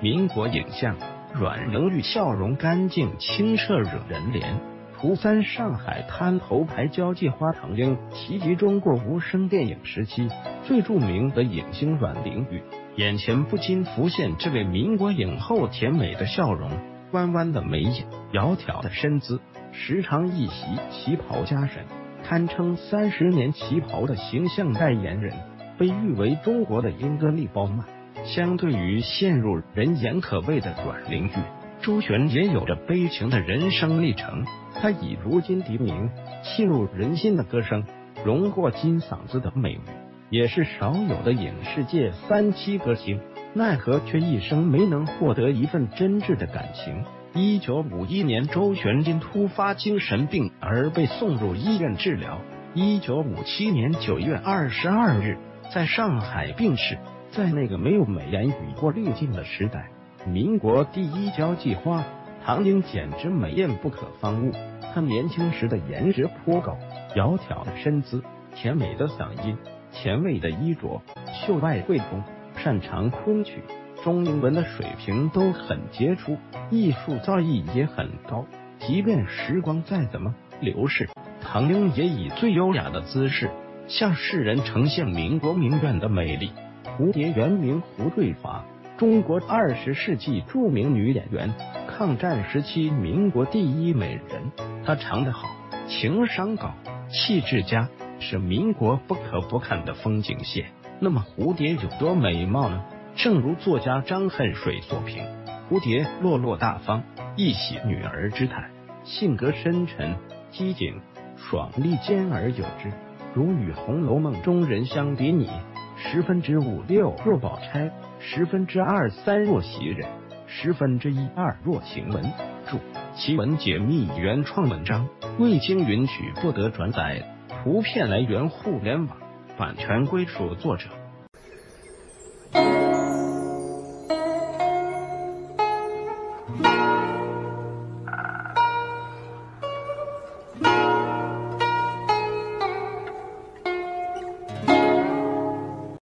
民国影像，阮玲玉笑容干净清澈惹人怜。图三上海滩头牌交际花唐英提及中国无声电影时期最著名的影星阮玲玉，眼前不禁浮现这位民国影后甜美的笑容、弯弯的眉眼、窈窕的身姿，时常一袭旗袍加身，堪称三十年旗袍的形象代言人，被誉为中国的英格丽褒曼。相对于陷入人言可畏的阮玲玉，周璇也有着悲情的人生历程。她以如今笛鸣、沁入人心的歌声，荣获金嗓子的美誉，也是少有的影视界三栖歌星。奈何却一生没能获得一份真挚的感情。一九五一年，周璇因突发精神病而被送入医院治疗。一九五七年九月二十二日，在上海病逝。在那个没有美颜与过滤镜的时代，民国第一交际花唐英简直美艳不可方物。她年轻时的颜值颇高，窈窕的身姿，甜美的嗓音，前卫的衣着，秀外慧中，擅长昆曲、中英文的水平都很杰出，艺术造诣也很高。即便时光再怎么流逝，唐英也以最优雅的姿势向世人呈现民国名媛的美丽。蝴蝶原名胡桂华，中国二十世纪著名女演员，抗战时期民国第一美人。她长得好，情商高，气质佳，是民国不可不看的风景线。那么蝴蝶有多美貌呢？正如作家张恨水所评：蝴蝶落落大方，一袭女儿之态，性格深沉、机警、爽利，兼而有之，如与《红楼梦》中人相比拟。十分之五六若宝钗，十分之二三若袭人，十分之一二若晴雯。注：奇文解密原创文章未经允许不得转载，图片来源互联网，版权归属作者。